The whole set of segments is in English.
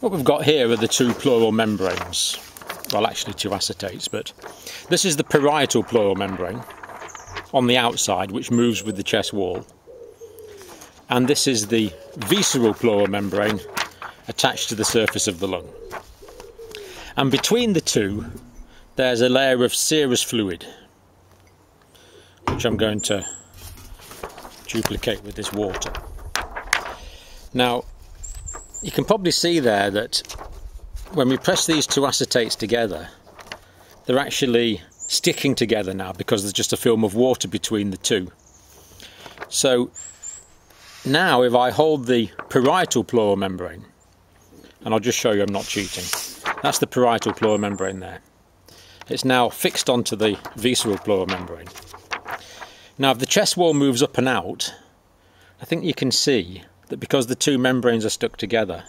What we've got here are the two pleural membranes. Well, actually two acetates, but this is the parietal pleural membrane on the outside, which moves with the chest wall. And this is the visceral pleural membrane attached to the surface of the lung. And between the two, there's a layer of serous fluid, which I'm going to duplicate with this water. Now, you can probably see there that when we press these two acetates together, they're actually sticking together now because there's just a film of water between the two. So now if I hold the parietal pleural membrane, and I'll just show you I'm not cheating, that's the parietal pleural membrane there. It's now fixed onto the visceral pleural membrane. Now if the chest wall moves up and out, I think you can see that because the two membranes are stuck together,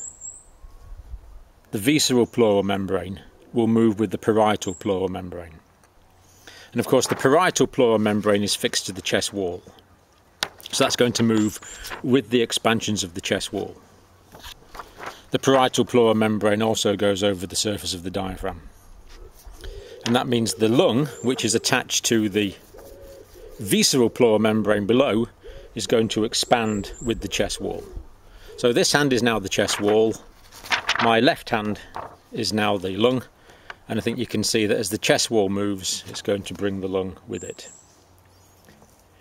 the visceral pleural membrane will move with the parietal pleural membrane. And of course the parietal pleural membrane is fixed to the chest wall. So that's going to move with the expansions of the chest wall. The parietal pleural membrane also goes over the surface of the diaphragm. And that means the lung, which is attached to the visceral pleural membrane below, is going to expand with the chest wall. So this hand is now the chest wall, my left hand is now the lung, and I think you can see that as the chest wall moves, it's going to bring the lung with it.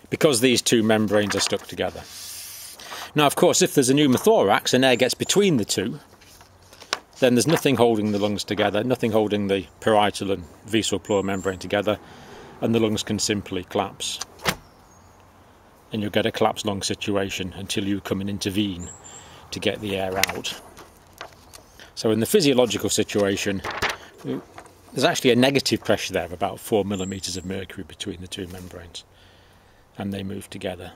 Because these two membranes are stuck together. Now, of course, if there's a pneumothorax and air gets between the two, then there's nothing holding the lungs together, nothing holding the parietal and visceral pleural membrane together, and the lungs can simply collapse and you'll get a collapsed lung situation until you come and intervene to get the air out. So in the physiological situation, there's actually a negative pressure there of about 4 millimetres of mercury between the two membranes and they move together.